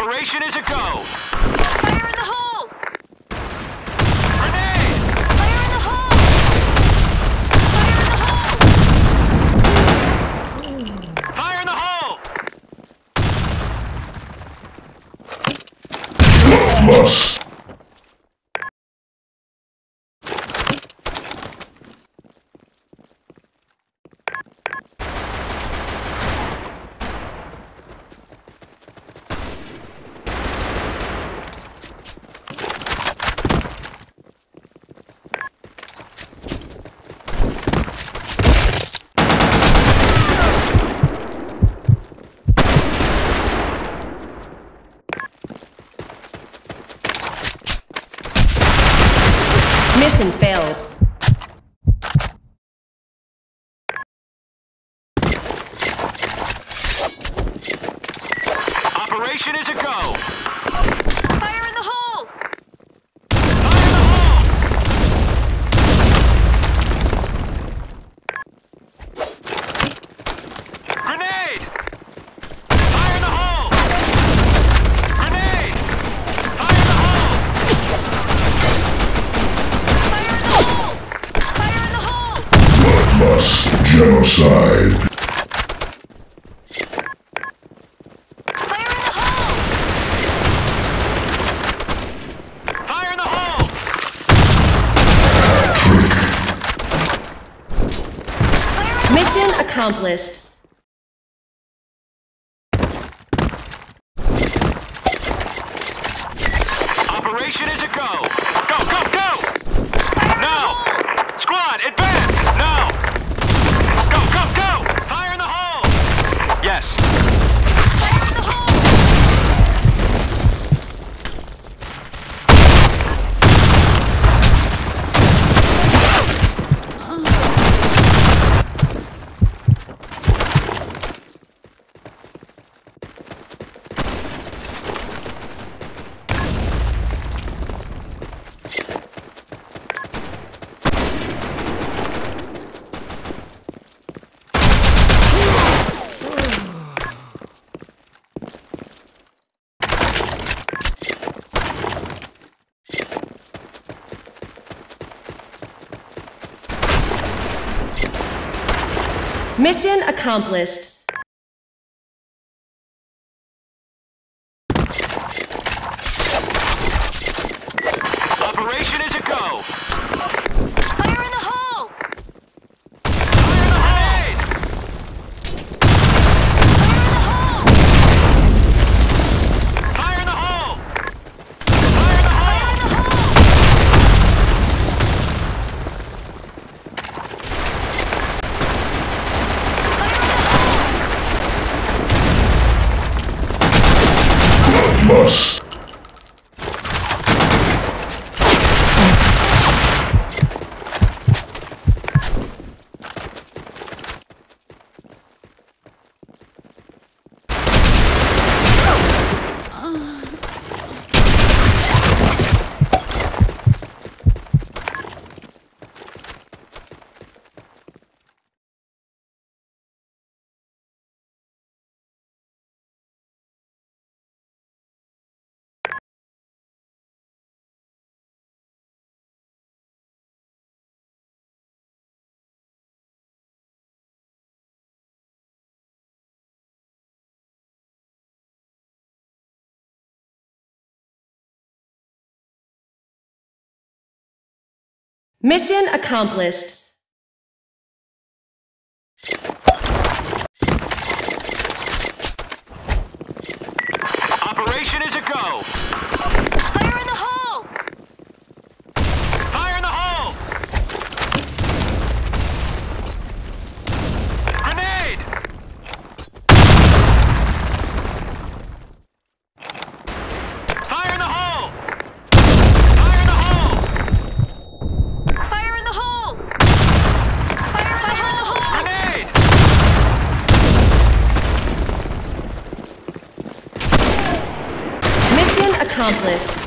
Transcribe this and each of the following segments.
Operation is a go. accomplished Mission accomplished. Mission accomplished. list.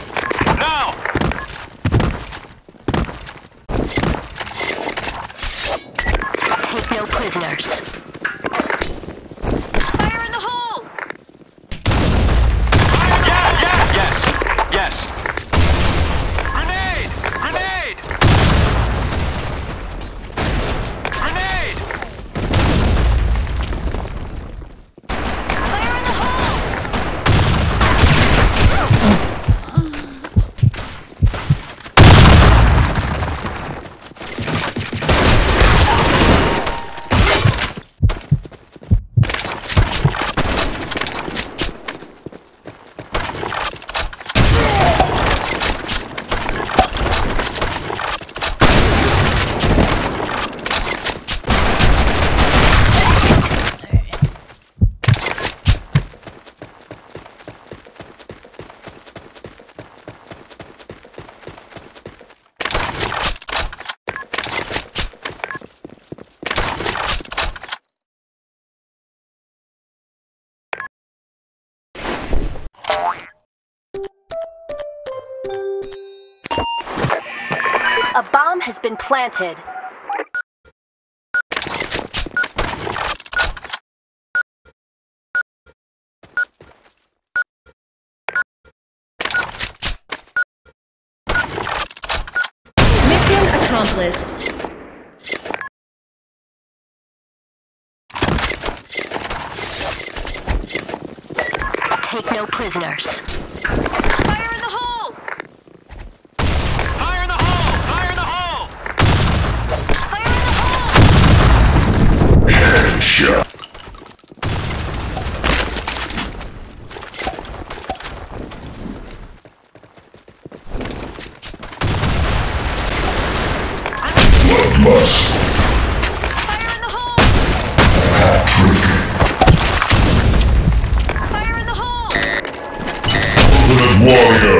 A bomb has been planted. Mission accomplished. Take no prisoners. must. Fire in the hole! Ultimate warrior!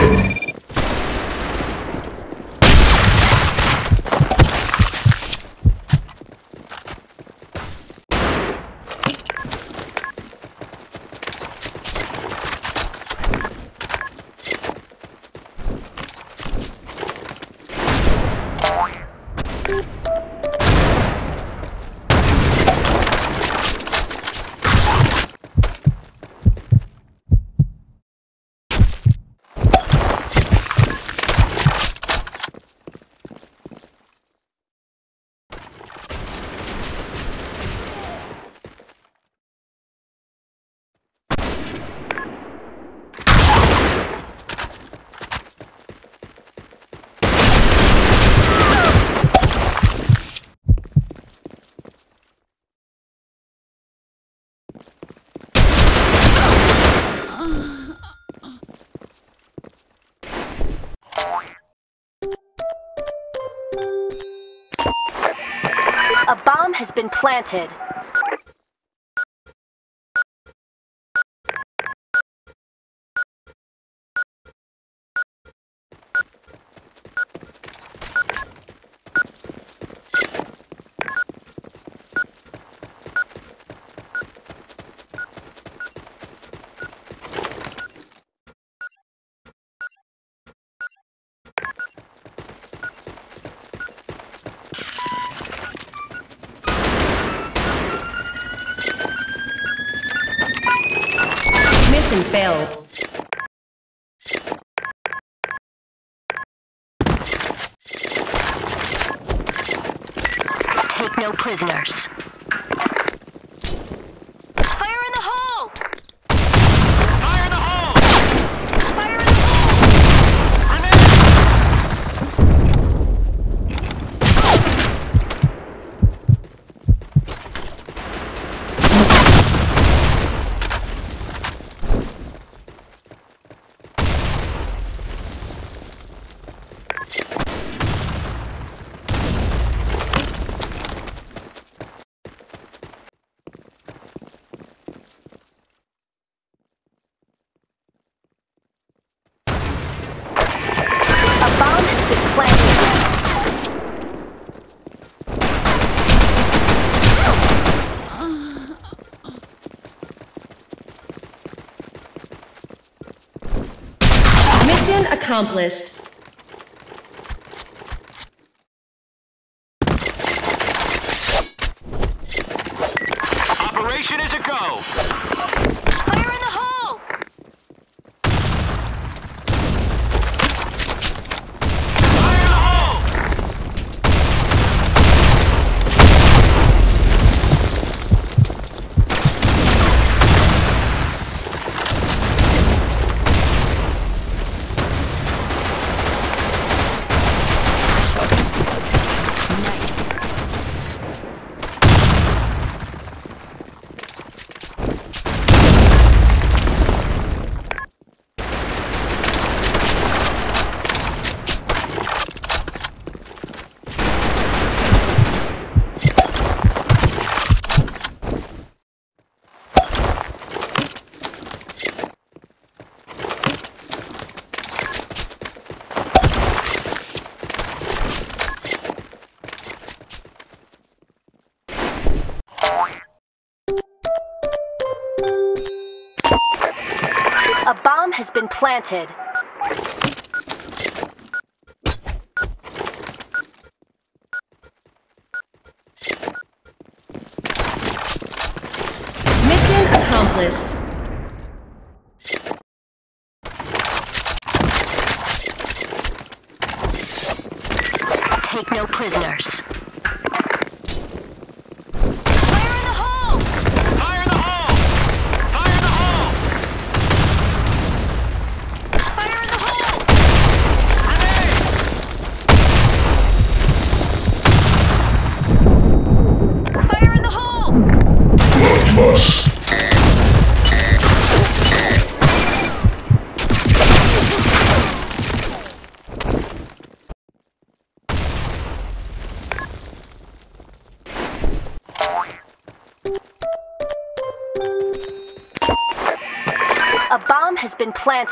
has been planted. accomplished planted.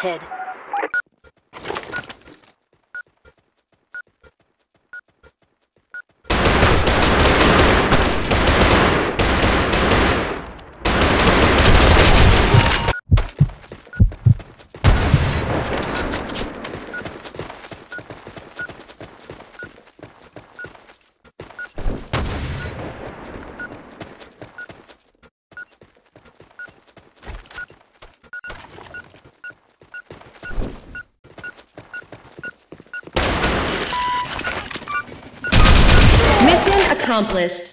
Been planted. Mission accomplished.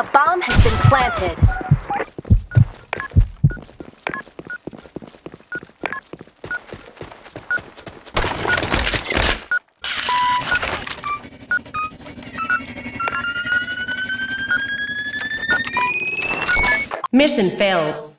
A bomb has been planted. Mission failed.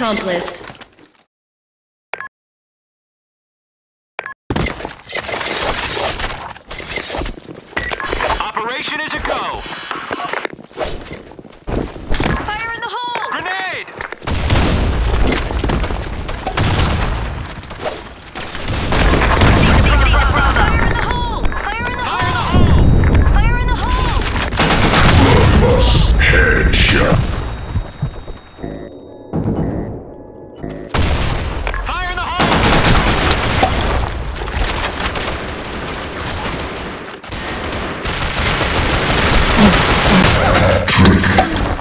accomplished.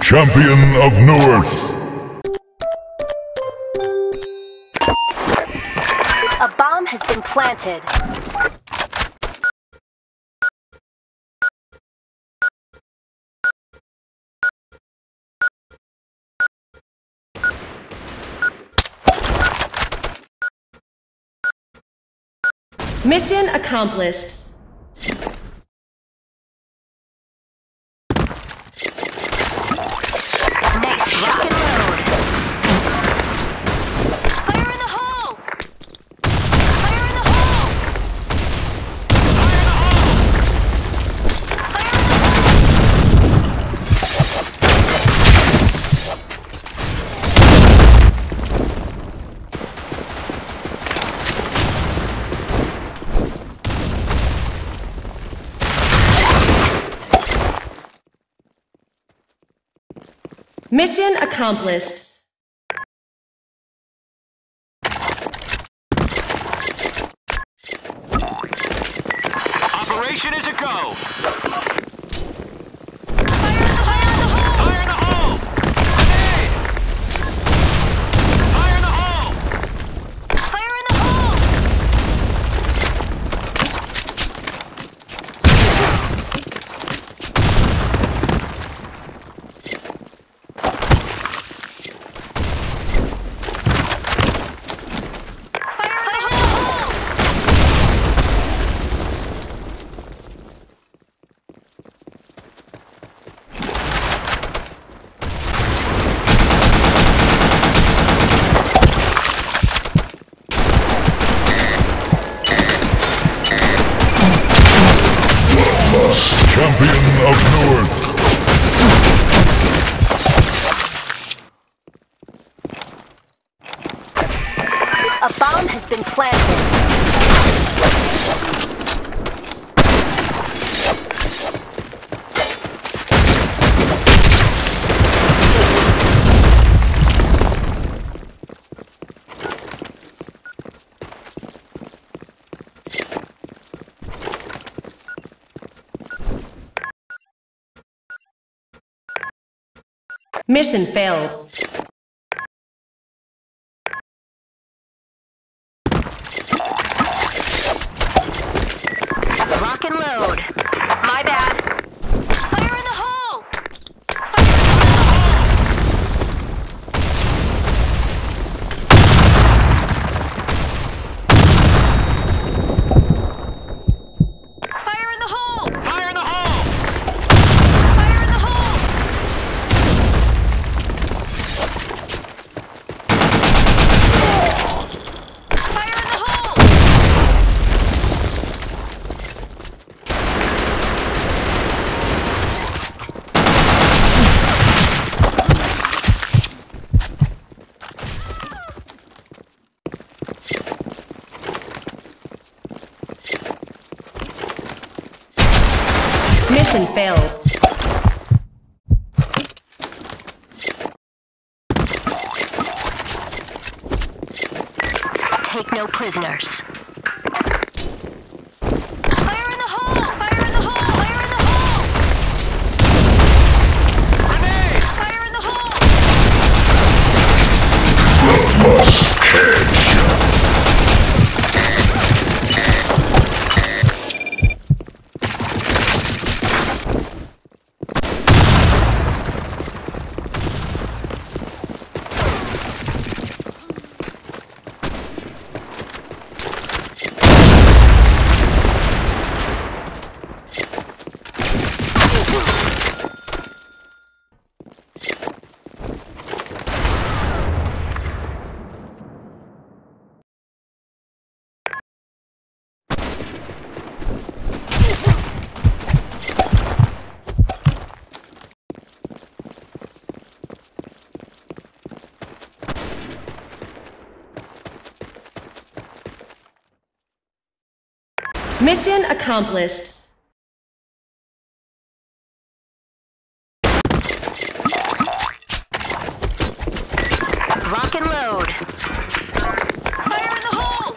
Champion of North. A bomb has been planted. Mission accomplished. accomplished. Mission failed. Mission accomplished. Rock and load. Fire in the hole!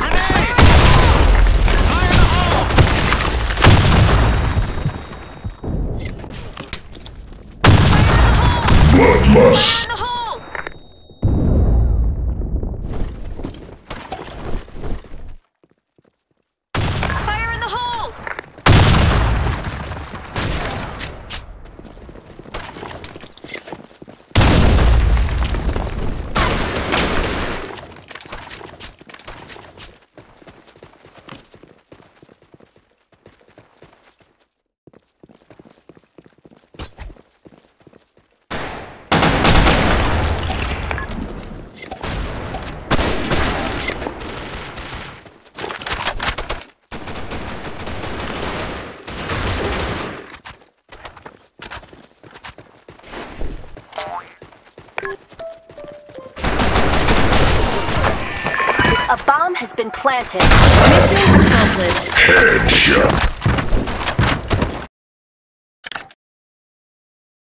Grenade! Fire in the hole! Bloodlust. In the hole! Fire in the hole! A bomb has been planted. Mission accomplished. Headshot.